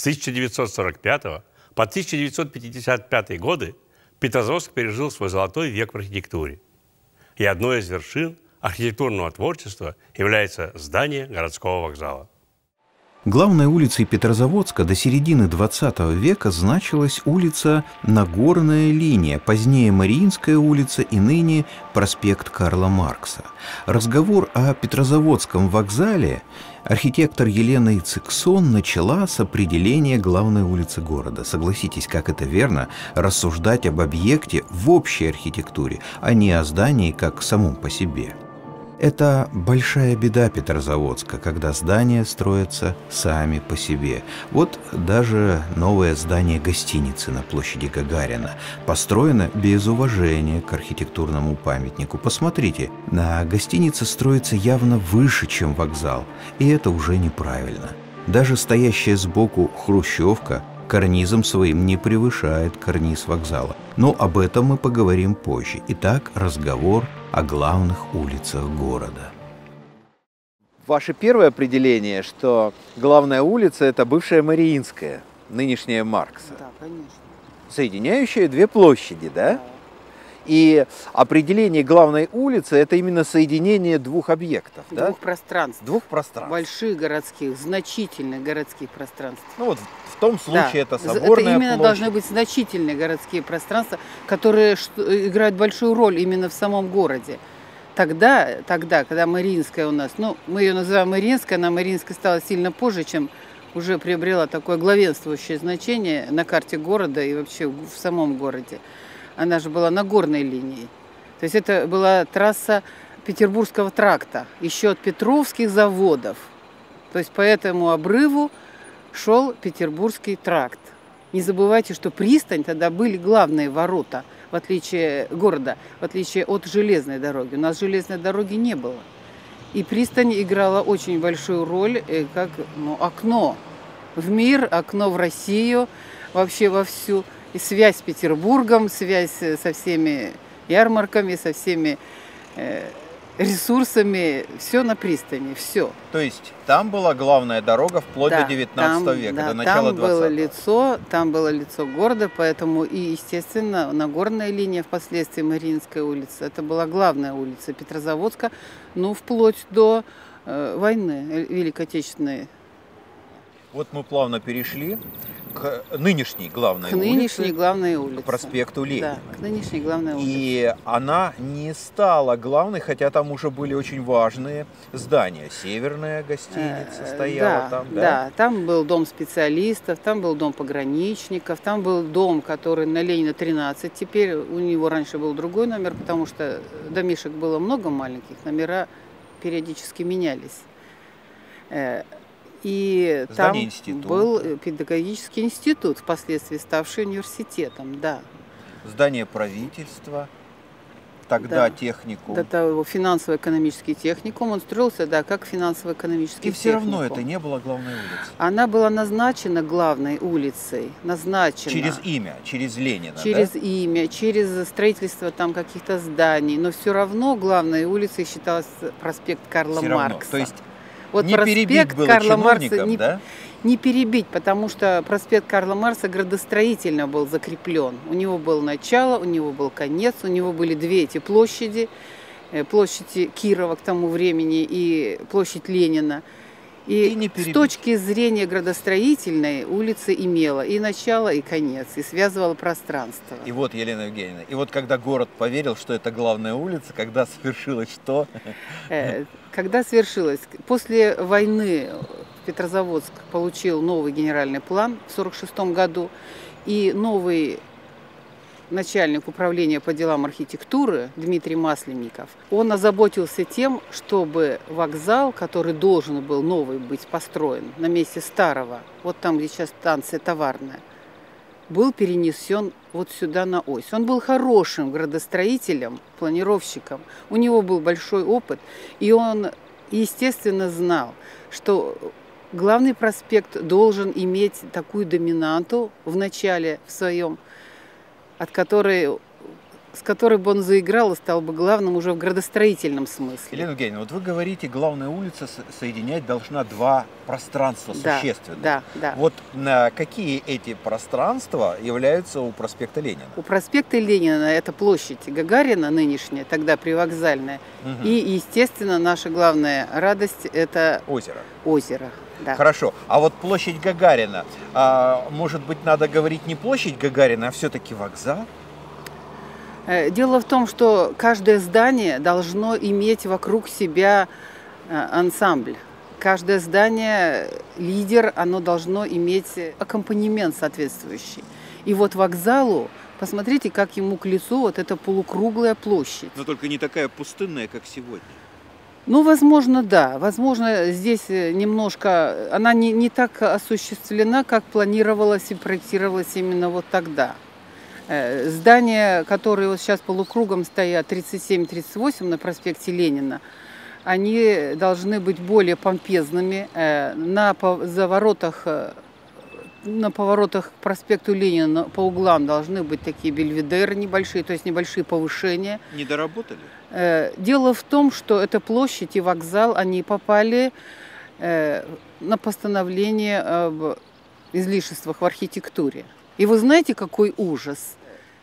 С 1945 по 1955 годы Петрозаводск пережил свой золотой век в архитектуре. И одной из вершин архитектурного творчества является здание городского вокзала. Главной улицей Петрозаводска до середины XX века значилась улица Нагорная линия, позднее Мариинская улица и ныне проспект Карла Маркса. Разговор о Петрозаводском вокзале архитектор Елена Ициксон начала с определения главной улицы города. Согласитесь, как это верно рассуждать об объекте в общей архитектуре, а не о здании как самом по себе. Это большая беда Петрозаводска, когда здания строятся сами по себе. Вот даже новое здание гостиницы на площади Гагарина построено без уважения к архитектурному памятнику. Посмотрите, на гостинице строится явно выше, чем вокзал, и это уже неправильно. Даже стоящая сбоку хрущевка карнизом своим не превышает карниз вокзала. Но об этом мы поговорим позже. Итак, разговор о главных улицах города. Ваше первое определение, что главная улица – это бывшая Мариинская, нынешняя Маркса. Да, конечно. Соединяющая две площади, да? Да. И определение главной улицы – это именно соединение двух объектов, да? Двух пространств. Двух пространств. Больших городских, значительных городских пространств. Ну вот в том случае Да. это соборная Это именно площадь. должны быть значительные городские пространства, которые играют большую роль именно в самом городе. Тогда, тогда, когда Мариинская у нас, ну, мы ее называем Мариинская, она Мариинская стала сильно позже, чем уже приобрела такое главенствующее значение на карте города и вообще в самом городе. Она же была на горной линии. То есть это была трасса Петербургского тракта, еще от Петровских заводов. То есть по этому обрыву шел Петербургский тракт. Не забывайте, что пристань тогда были главные ворота, в отличие города, в отличие от железной дороги. У нас железной дороги не было. И пристань играла очень большую роль, э, как ну, окно в мир, окно в Россию, вообще во всю. И связь с Петербургом, связь э, со всеми ярмарками, со всеми э, ресурсами, все на пристани, все. То есть там была главная дорога вплоть Да, до 19 там, века, да, до начала там было 20 лицо, там было лицо города, поэтому и, естественно, Нагорная линия, впоследствии Мариинская улица, это была главная улица Петрозаводска, ну, вплоть до э, войны э, Великой Отечественной. Вот мы плавно перешли к нынешней главной к нынешней улице, главной улице. к проспекту Ленина. Да, к нынешней главной улице. И она не стала главной, хотя там уже были очень важные здания. Северная гостиница Э, стояла да, там, да? Да, там был дом специалистов, там был дом пограничников, там был дом, который на Ленина 13. Теперь у него раньше был другой номер, потому что домишек было много маленьких, номера периодически менялись. И там Здание института. был э, педагогический институт, впоследствии ставший университетом, да. Здание правительства, тогда Да. техникум. До того финансово-экономический техникум, он строился, да, как финансово-экономический И все равно техникум. это не было главной улицей. Она была назначена главной улицей, назначена. Через имя, через Ленина, да? Через имя, через строительство там каких-то зданий, но все равно главной улицей считалась проспект Карла равно. Маркса. То есть вот не перебить проспект Карла чиновникам, не, да? не перебить, потому что проспект Карла Маркса градостроительно был закреплен. У него было начало, у него был конец, у него были две эти площади, э, площадь Кирова к тому времени и площадь Ленина. И, И не с точки зрения градостроительной улица имела и начало, и конец, и связывала пространство. И вот, Елена Евгеньевна, и вот когда город поверил, что это главная улица, когда совершилось что? Э, Когда свершилось? После войны Петрозаводск получил новый генеральный план в 1946 году, и новый начальник управления по делам архитектуры Дмитрий Масленников, он озаботился тем, чтобы вокзал, который должен был новый быть построен на месте старого, вот там, где сейчас станция товарная, был перенесен вот сюда на ось. Он был хорошим градостроителем, планировщиком. У него был большой опыт, и он, естественно, знал, что главный проспект должен иметь такую доминанту в начале в своем, от которой с которой бы он заиграл и стал бы главным уже в градостроительном смысле. Елена Евгеньевна, вот вы говорите, главная улица соединять должна два пространства да, существенно. Да, да. Вот на какие эти пространства являются у проспекта Ленина? У проспекта Ленина это площадь Гагарина нынешняя, тогда привокзальная. Угу. И, естественно, наша главная радость – это озеро. Озеро, да. Хорошо. А вот площадь Гагарина, а, может быть, надо говорить не площадь Гагарина, а все-таки вокзал? Э, дело в том, что каждое здание должно иметь вокруг себя э, ансамбль. Каждое здание, лидер, оно должно иметь аккомпанемент соответствующий. И вот вокзалу, посмотрите, как ему к лицу вот эта полукруглая площадь. Но только не такая пустынная, как сегодня. Ну, возможно, да. Возможно, здесь э, немножко, она не, не так осуществлена, как планировалось и проектировалось именно вот тогда. Э, здания, которые вот сейчас полукругом стоят, 37-38 на проспекте Ленина, они должны быть более помпезными. Э, на заворотах, э, на поворотах к проспекту Ленина по углам должны быть такие бельведеры небольшие, то есть небольшие повышения. Не доработали? Дело в том, что эта площадь и вокзал, они попали на постановление об излишествах в архитектуре. И вы знаете, какой ужас?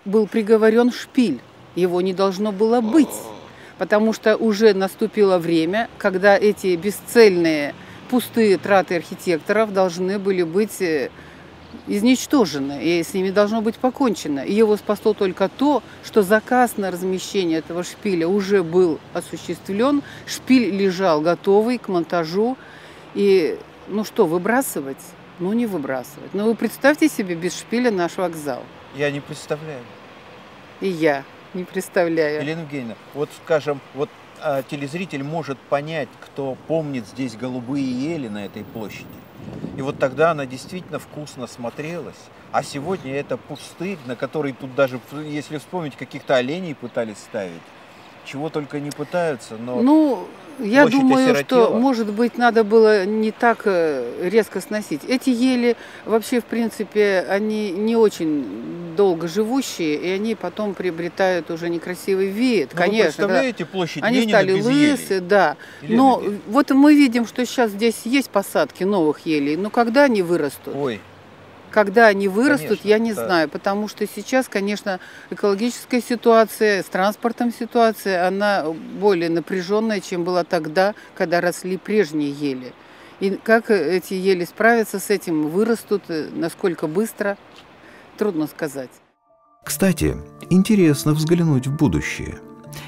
был приговорен шпиль. Его не должно было быть, потому что уже наступило время, когда эти бесцельные пустые траты архитекторов должны были быть э, изничтожены, и с ними должно быть покончено. И его спасло только то, что заказ на размещение этого шпиля уже был осуществлен, шпиль лежал готовый к монтажу, и ну что, выбрасывать? Ну не выбрасывать. Но вы представьте себе без шпиля наш вокзал. Я не представляю. И я не представляю. Елена Евгеньевна, вот скажем, вот а, телезритель может понять, кто помнит здесь голубые ели на этой площади. И вот тогда она действительно вкусно смотрелась. А сегодня это пустырь, на который тут даже, если вспомнить, каких-то оленей пытались ставить. Чего только не пытаются, но... Ну, я думаю, что, может быть, надо было не так э, резко сносить. Эти ели, вообще, в принципе, они не очень долго живущие, и они потом приобретают уже некрасивый вид. Но Конечно, вы представляете площадь Они Ленина стали без лысы, елей? да. Елена Но Евгеньевна. вот мы видим, что сейчас здесь есть посадки новых елей. Но когда они вырастут? Ой, Когда они вырастут, Конечно, я не да. знаю, потому что сейчас, конечно, экологическая ситуация, с транспортом ситуация, она более напряженная, чем была тогда, когда росли прежние ели. И как эти ели справятся с этим, вырастут, э, насколько быстро, трудно сказать. Кстати, интересно взглянуть в будущее.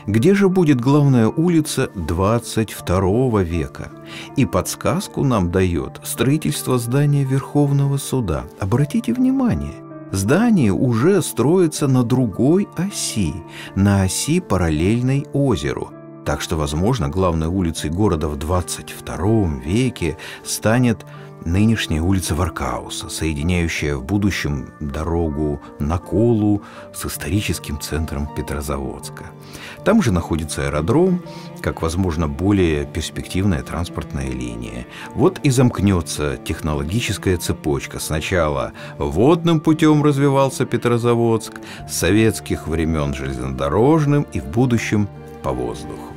Где же будет главная улица 22 века? И подсказку нам дает строительство здания Верховного суда. Обратите внимание, здание уже строится на другой оси, на оси параллельной озеру. Так что, возможно, главной улицей города в 22 веке станет нынешняя улица Варкауса, соединяющая в будущем дорогу на Колу с историческим центром Петрозаводска. Там же находится аэродром, как, возможно, более перспективная транспортная линия. Вот и замкнется технологическая цепочка. Сначала водным путем развивался Петрозаводск, с советских времен железнодорожным и в будущем по воздуху.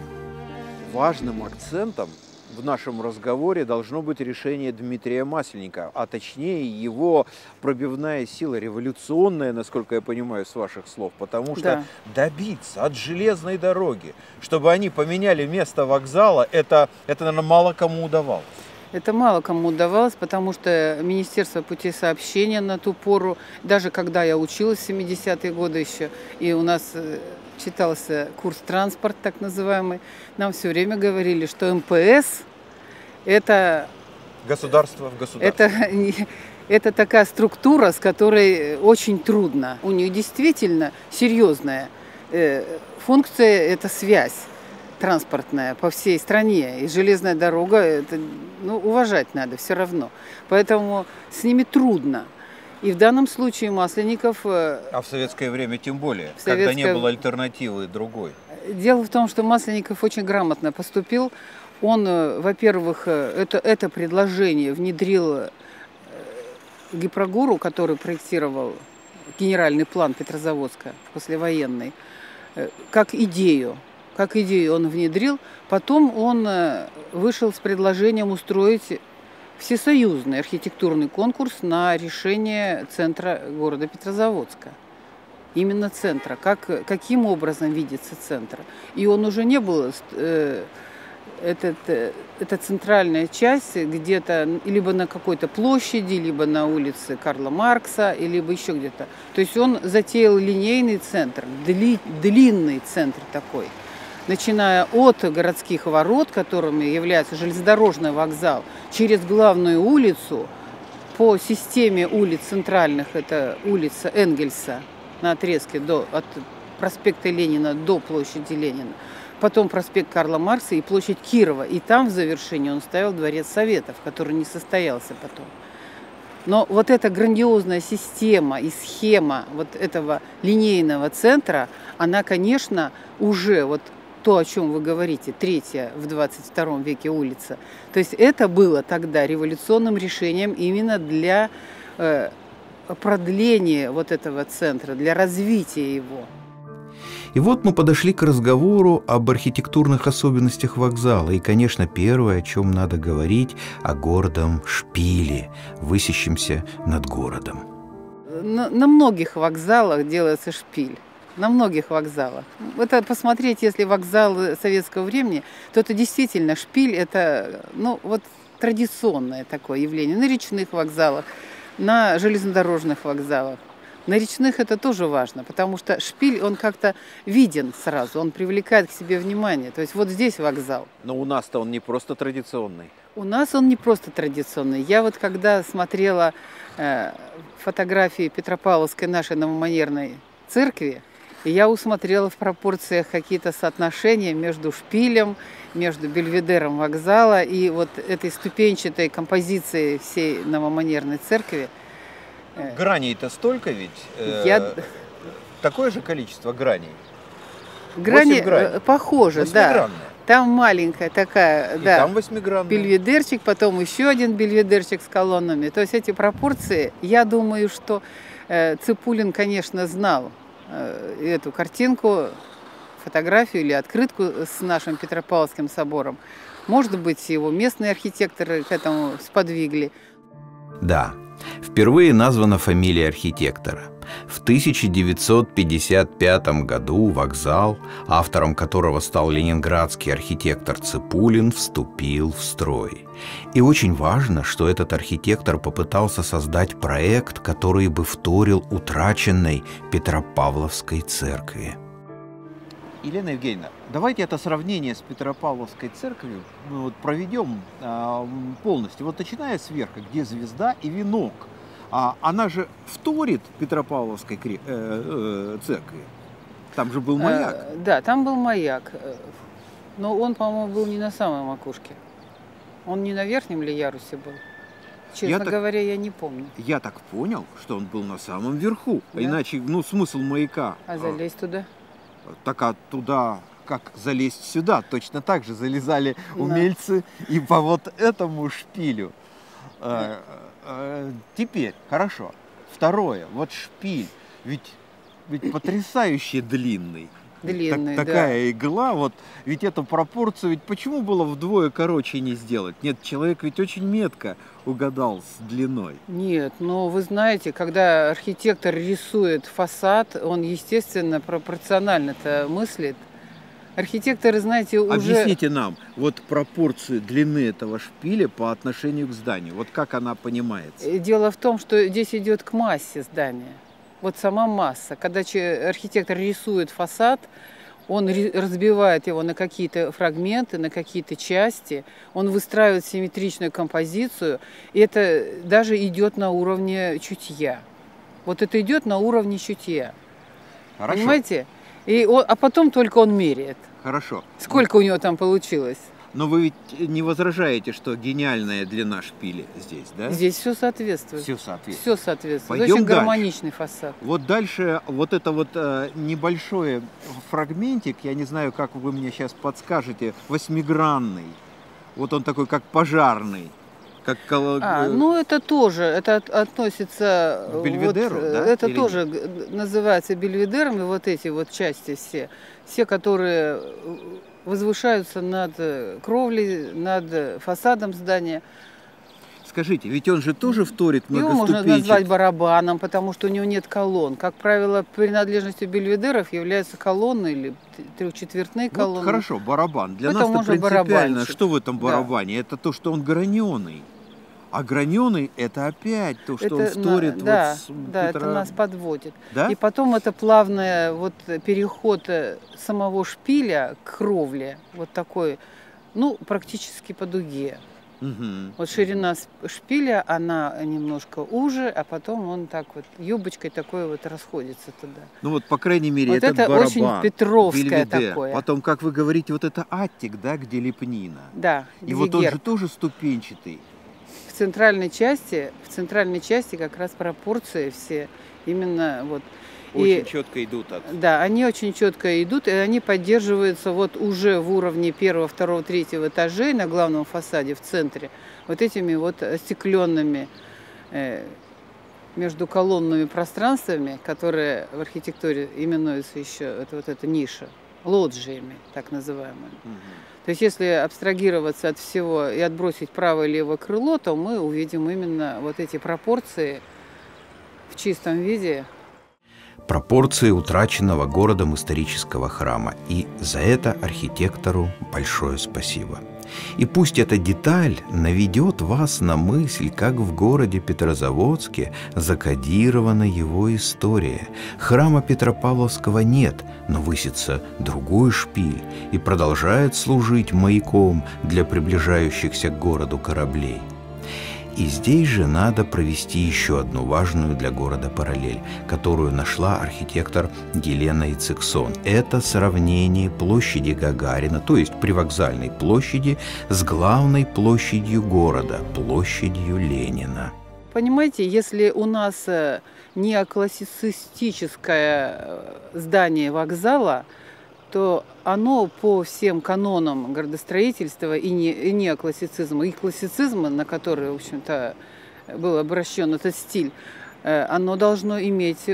важным акцентом в нашем разговоре должно быть решение Дмитрия Масленника, а точнее его пробивная сила, революционная, насколько я понимаю с ваших слов, потому что Да. добиться от железной дороги, чтобы они поменяли место вокзала, это, это наверное, мало кому удавалось. Это мало кому удавалось, потому что Министерство путей сообщения на ту пору, даже когда я училась в 70-е годы еще, и у нас э, читался курс транспорт, так называемый, нам все время говорили, что МПС это, Государство в государстве. это, это такая структура, с которой очень трудно. У нее действительно серьезная э, функция – это связь транспортная по всей стране. И железная дорога, это, ну, уважать надо все равно. Поэтому с ними трудно. И в данном случае Масленников э, А в советское время тем более, В когда не советское- было альтернативы другой. Дело в том, что Масленников очень грамотно поступил. Он, э, во-первых, э, это, это предложение внедрил Гипрогуру, который проектировал генеральный план Петрозаводска послевоенный. как идею. Как идею он внедрил. Потом он вышел с предложением устроить всесоюзный архитектурный конкурс на решение центра города Петрозаводска. Именно центра. Как, каким образом видится центр. И он уже не был э, этот, э, эта центральная часть где-то либо на какой-то площади, либо на улице Карла Маркса, либо еще где-то. То есть он затеял линейный центр, дли, длинный центр такой, начиная от городских ворот, которыми является железнодорожный вокзал, через главную улицу, по системе улиц центральных, это улица Энгельса на отрезке до, от проспекта Ленина до площади Ленина, потом проспект Карла Маркса и площадь Кирова. И там в завершении он ставил дворец Советов, который не состоялся потом. Но вот эта грандиозная система и схема вот этого линейного центра, она, конечно, уже вот то, о чем вы говорите, третья в 22 веке улица. То есть это было тогда революционным решением именно для э, продления вот этого центра, для развития его. И вот мы подошли к разговору об архитектурных особенностях вокзала. И, конечно, первое, о чем надо говорить, о гордом шпиле, высящемся над городом. На, на многих вокзалах делается шпиль на многих вокзалах. Это посмотреть, если вокзал советского времени, то это действительно шпиль, это ну, вот традиционное такое явление. На речных вокзалах, на железнодорожных вокзалах. На речных это тоже важно, потому что шпиль, он как-то виден сразу, он привлекает к себе внимание. То есть вот здесь вокзал. Но у нас-то он не просто традиционный. У нас он не просто традиционный. Я вот когда смотрела э, фотографии Петропавловской нашей новоманерной церкви, я усмотрела в пропорциях какие-то соотношения между шпилем, между бельведером вокзала и вот этой ступенчатой композицией всей новоманерной церкви – Э. Граней-то столько ведь? Э, Я... Такое же количество граней? Грани э, похоже, да. Там маленькая такая, И да. там восьмигранная. Бельведерчик, потом еще один бельведерчик с колоннами. То есть эти пропорции, я думаю, что Ципулин, конечно, знал эту картинку, фотографию или открытку с нашим Петропавловским собором. Может быть, его местные архитекторы к этому сподвигли. Да, Впервые названа фамилия архитектора. В 1955 году вокзал, автором которого стал ленинградский архитектор Ципулин, вступил в строй. И очень важно, что этот архитектор попытался создать проект, который бы вторил утраченной Петропавловской церкви. Елена Евгеньевна, давайте это сравнение с Петропавловской церковью мы вот проведем э, полностью. Вот начиная сверху, где звезда и венок. А она же вторит Петропавловской э, э, церкви. Там же был маяк. Э, да, там был маяк. Но он, по-моему, был не на самой макушке. Он не на верхнем ли ярусе был? Честно я говоря, так, я не помню. Я так понял, что он был на самом верху. Да? Иначе, ну, смысл маяка. А залезть туда? так а туда как залезть сюда. Точно так же залезали да. умельцы и по вот этому шпилю. Да. Теперь, хорошо. Второе, вот шпиль. Ведь, ведь потрясающе длинный. Длинный, так, такая да. игла, вот, ведь эту пропорцию, ведь почему было вдвое короче не сделать? Нет, человек ведь очень метко угадал с длиной. Нет, но вы знаете, когда архитектор рисует фасад, он, естественно, пропорционально-то мыслит. Архитекторы, знаете, уже... Объясните нам, вот пропорцию длины этого шпиля по отношению к зданию. Вот как она понимается? Э, дело в том, что здесь идет к массе здания вот сама масса. Когда архитектор рисует фасад, он разбивает его на какие-то фрагменты, на какие-то части, он выстраивает симметричную композицию, и это даже идет на уровне чутья. Вот это идет на уровне чутья. Хорошо. Понимаете? И, а потом только он меряет. Хорошо. Сколько у него там получилось? Но вы ведь не возражаете, что гениальная длина шпили здесь, да? Здесь все соответствует. Все соответствует. Все соответствует. Пойдем Очень дальше. гармоничный фасад. Вот дальше вот это вот э, небольшой фрагментик, я не знаю, как вы мне сейчас подскажете, восьмигранный. Вот он такой, как пожарный. Как кол- А, ну это тоже, это от- относится... К Бельведеру, вот, э, да, Это или тоже называется бельведерами, вот эти вот части все. Все, которые возвышаются над э, кровлей, над э, фасадом здания. Скажите, ведь он же тоже вторит Его можно многоступенчатый. назвать барабаном, потому что у него нет колонн. Как правило, принадлежностью бельведеров являются колонны или трехчетвертные Вот колонны. хорошо, барабан. Для нас это принципиально. барабанщик. Что в этом Да. барабане? Это то, что он граненый. А граненый это опять то, что он Это на- вторит вот да, с да, это Петра- нас подводит. Да? И потом это плавный вот переход э, самого шпиля к кровле, вот такой, ну, практически по дуге. Мгм. Вот ширина с- шпиля, она немножко уже, а потом он так вот юбочкой такой вот расходится туда. Ну вот, по крайней мере, Вот этот это барабан. очень петровское Бельведер. такое. Потом, как вы говорите, вот это аттик, да, где лепнина. Да, И где вот он герб. же тоже ступенчатый. В центральной части, в центральной части как раз пропорции все именно вот. Очень четко идут от... Да, они очень четко идут, и они поддерживаются вот уже в уровне первого, второго, третьего этажей на главном фасаде в центре, вот этими вот остекленными э, между колонными пространствами, которые в архитектуре именуются еще, это вот эта ниша, лоджиями, так называемыми. Мгм. То есть если абстрагироваться от всего и отбросить правое и левое крыло, то мы увидим именно вот эти пропорции в чистом виде пропорции утраченного городом исторического храма. И за это архитектору большое спасибо. И пусть эта деталь наведет вас на мысль, как в городе Петрозаводске закодирована его история. Храма Петропавловского нет, но высится другой шпиль и продолжает служить маяком для приближающихся к городу кораблей. И здесь же надо провести еще одну важную для города параллель, которую нашла архитектор Елена Ицексон. Это сравнение площади Гагарина, то есть привокзальной площади, с главной площадью города, площадью Ленина. Понимаете, если у нас э, неоклассицистическое э, здание вокзала, то оно по всем канонам градостроительства и, не, и неоклассицизма, и классицизма, на который, в общем-то, был обращен этот стиль, э, оно должно иметь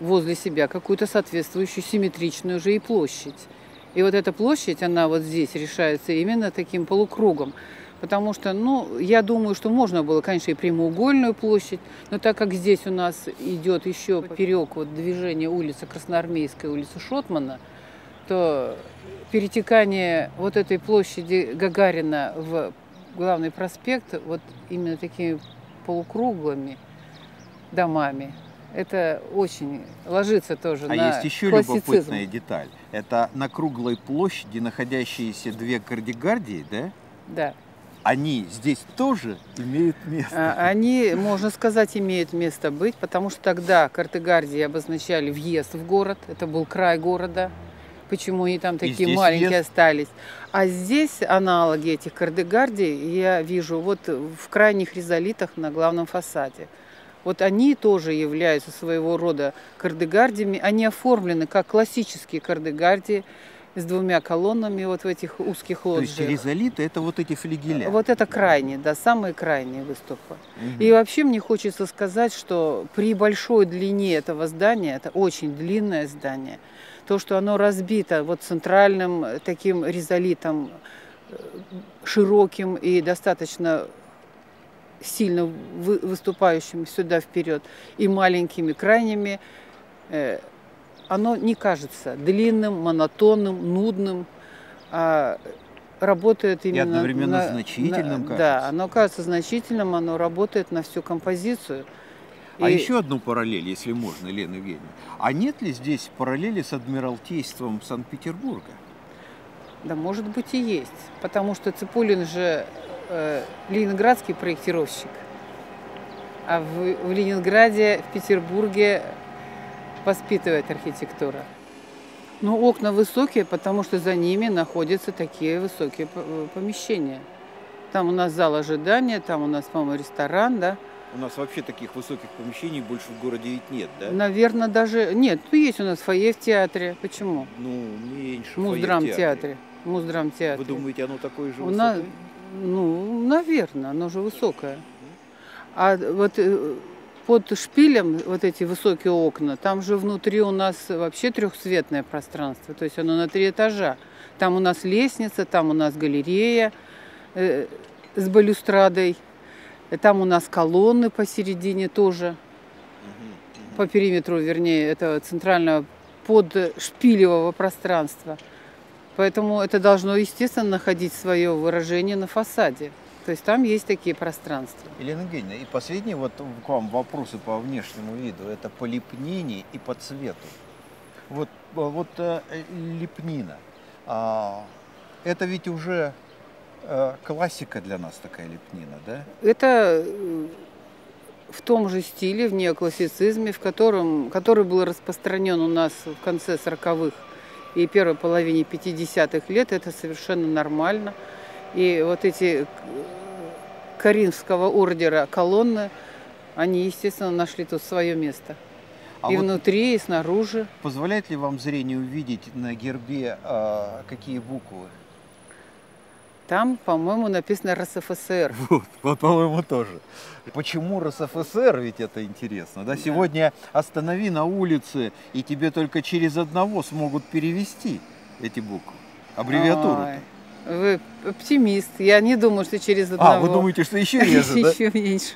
возле себя какую-то соответствующую симметричную же и площадь. И вот эта площадь, она вот здесь решается именно таким полукругом. Потому что, ну, я думаю, что можно было, конечно, и прямоугольную площадь, но так как здесь у нас идет еще поперек вот движение улицы Красноармейской, улицы Шотмана, то перетекание вот этой площади Гагарина в главный проспект вот именно такими полукруглыми домами, это очень ложится тоже А на есть еще любопытная деталь. Это на круглой площади находящиеся две кардигардии, да? Да. Они здесь тоже имеют место. А, Они, можно сказать, имеют место быть, потому что тогда картегардии обозначали въезд в город, это был край города. Почему они там такие здесь маленькие въезд. остались? А здесь аналоги этих кардегардий я вижу вот в крайних ризолитах на главном фасаде. Вот они тоже являются своего рода кардегардиями. Они оформлены как классические кардегардии с двумя колоннами вот в этих узких То есть лоджиях. ризолиты это вот эти флигеля. Вот это крайние, да, самые крайние выступы. Мгм. И вообще мне хочется сказать, что при большой длине этого здания, это очень длинное здание, то, что оно разбито вот центральным э, таким ризолитом, э, широким и достаточно сильно вы- выступающим сюда вперед, и маленькими крайними, э, оно не кажется длинным, монотонным, нудным, а работает именно одновременно на- значительным на- кажется. Да, оно кажется значительным, оно работает на всю композицию. А И- еще одну параллель, если можно, Лена Евгеньевна. А нет ли здесь параллели с Адмиралтейством Санкт-Петербурга? Да, может быть и есть, потому что Ципулин же э, ленинградский проектировщик, а в, в Ленинграде, в Петербурге воспитывает архитектура. Ну, окна высокие, потому что за ними находятся такие высокие э, помещения. Там у нас зал ожидания, там у нас, по-моему, ресторан, да. У нас вообще таких высоких помещений больше в городе ведь нет, да? Наверное, даже... Нет, ну есть у нас фойе в театре. Почему? Ну, меньше. В фойе в Муздрамтеатре. В Муздрамтеатре. Вы думаете, оно такое же У нас? Ну, наверное, оно же высокое. А вот э, под шпилем вот эти высокие окна, там же внутри у нас вообще трехцветное пространство, то есть оно на три этажа. Там у нас лестница, там у нас галерея э, с балюстрадой, там у нас колонны посередине тоже, по периметру, вернее, это центрального под шпилевого пространства. Поэтому это должно, естественно, находить свое выражение на фасаде. То есть там есть такие пространства. Елена Евгеньевна, и последний вот к вам вопросы по внешнему виду. Это по лепнине и по цвету. Вот, вот э, лепнина. А, это ведь уже э, классика для нас такая лепнина, да? Это э, в том же стиле, в неоклассицизме, в котором, который был распространен у нас в конце 40-х и первой половине 50-х лет, это совершенно нормально. И вот эти Каринского ордера колонны, они, естественно, нашли тут свое место. А и вот внутри, и снаружи. Позволяет ли вам зрение увидеть на гербе а, какие буквы? Там, по-моему, написано РСФСР. Вот, вот по-моему, тоже. Почему РСФСР, ведь это интересно. Да? Сегодня останови на улице, и тебе только через одного смогут перевести эти буквы, аббревиатуру. Вы оптимист. Я не думаю, что через одного. А, вы думаете, что еще реже, да? Еще меньше.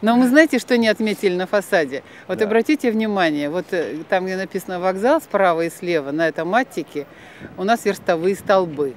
Но мы знаете, что не отметили на фасаде? Вот да. обратите внимание, вот э, там, где написано вокзал, справа и слева, на этом маттике, у нас верстовые столбы.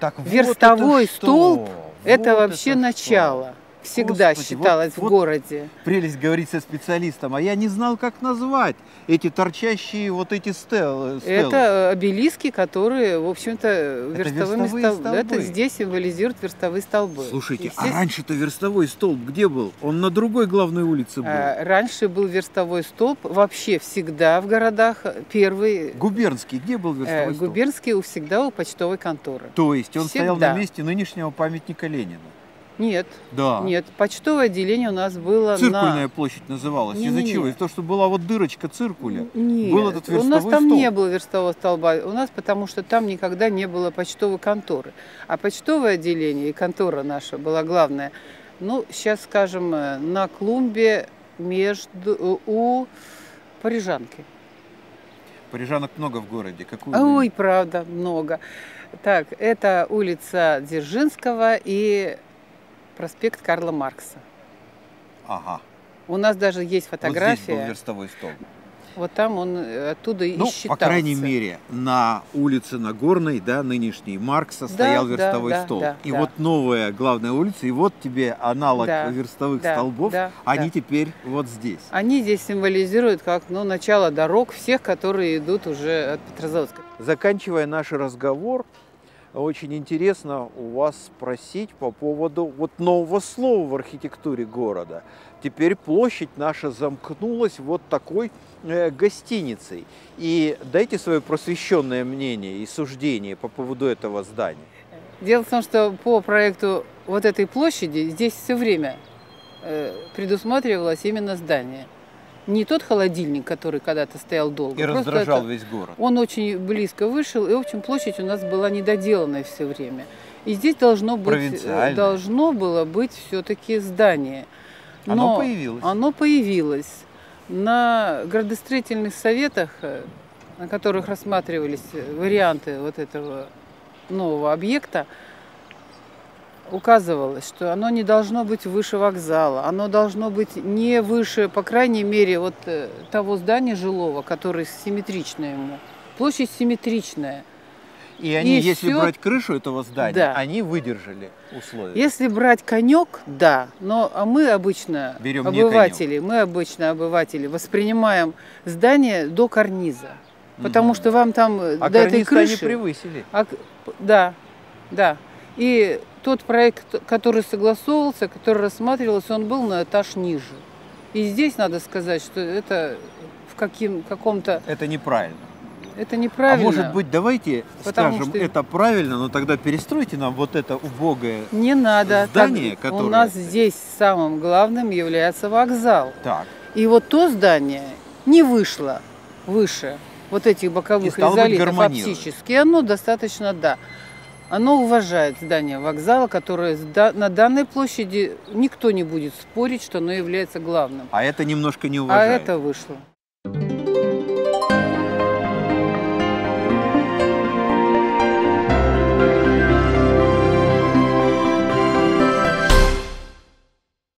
Так, Верстовой вот это столб что? – это вот вообще это начало. Что? Всегда Господи, считалось вот, в городе. Прелесть говорить со специалистом, а я не знал, как назвать эти торчащие вот эти стелы. Это обелиски, которые, в общем-то, верстовыми столбы. Это здесь символизируют верстовые столбы. Слушайте, а раньше-то верстовой столб где был? Он на другой главной улице был. А, раньше был верстовой столб вообще всегда в городах. Первый. Губернский, где был верстовой столб? Губернский всегда у почтовой конторы. То есть он всегда. стоял на месте нынешнего памятника Ленина? Нет. Да. Нет. Почтовое отделение у нас было Циркульная на... площадь называлась. Из-за чего? Из-за того, что была вот дырочка циркуля. Нет. Был этот у нас там столб. не было верстового столба. У нас потому что там никогда не было почтовой конторы. А почтовое отделение и контора наша была главная. Ну, сейчас скажем, э, на клумбе между э, у Парижанки. Парижанок много в городе. Какую Ой, правда, много. Так, это улица Дзержинского и проспект Карла Маркса. Ага. У нас даже есть фотография. Вот здесь был верстовой столб. Вот там он э, оттуда ну, и считался. по крайней мере, на улице Нагорной, да, нынешней Маркса, да, стоял верстовой да, столб. Да, и да. вот новая главная улица, и вот тебе аналог да, верстовых да, столбов, да, они да. теперь вот здесь. Они здесь символизируют как ну, начало дорог всех, которые идут уже от Петрозаводска. Заканчивая наш разговор, очень интересно у вас спросить по поводу вот нового слова в архитектуре города. Теперь площадь наша замкнулась вот такой э, гостиницей. И дайте свое просвещенное мнение и суждение по поводу этого здания. Дело в том, что по проекту вот этой площади здесь все время э, предусматривалось именно здание – не тот холодильник, который когда-то стоял долго. И раздражал это, весь город. Он очень близко вышел, и, в общем, площадь у нас была недоделанная все время. И здесь должно, быть, должно было быть все-таки здание. Но оно появилось. Оно появилось. На градостроительных советах, э, на которых рассматривались варианты вот этого нового объекта, указывалось, что оно не должно быть выше вокзала, оно должно быть не выше, по крайней мере, вот э, того здания жилого, которое симметрично ему. Площадь симметричная. И они, и если все... брать крышу этого здания, да. они выдержали условия. Если брать конек, да. Но а мы обычно Берем обыватели, мы обычно обыватели воспринимаем здание до карниза. Потому угу. что вам там э, а до этой крыши... они превысили. А, да, да. И тот проект, который согласовывался, который рассматривался, он был на этаж ниже. И здесь надо сказать, что это в каким, каком-то... Это неправильно. Это неправильно. А может быть, давайте скажем, что... это правильно, но тогда перестройте нам вот это убогое Не надо. здание, так, которое... У нас здесь самым главным является вокзал. Так. И вот то здание не вышло выше вот этих боковых резолитов оптически. Оно достаточно, да. Оно уважает здание вокзала, которое на данной площади никто не будет спорить, что оно является главным. А это немножко не А уважает. это вышло.